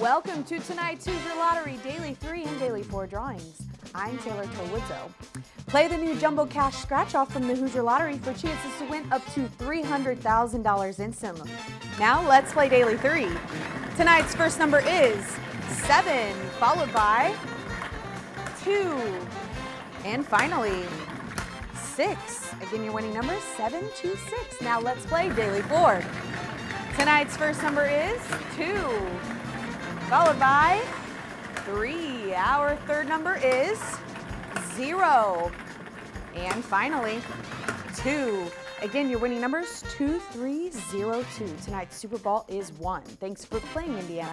Welcome to tonight's Hoosier Lottery Daily 3 and Daily 4 drawings. I'm Taylor Towoodzo. Play the new Jumbo Cash Scratch Off from the Hoosier Lottery for chances to win up to $300,000 instantly. Now let's play Daily 3. Tonight's first number is 7, followed by 2, and finally 6. Again, your winning number is 726. Now let's play Daily 4. Tonight's first number is 2, followed by 3. Our third number is 0. And finally, 2. Again, your winning numbers, 2302. Tonight's Superball is 1. Thanks for playing, Indiana.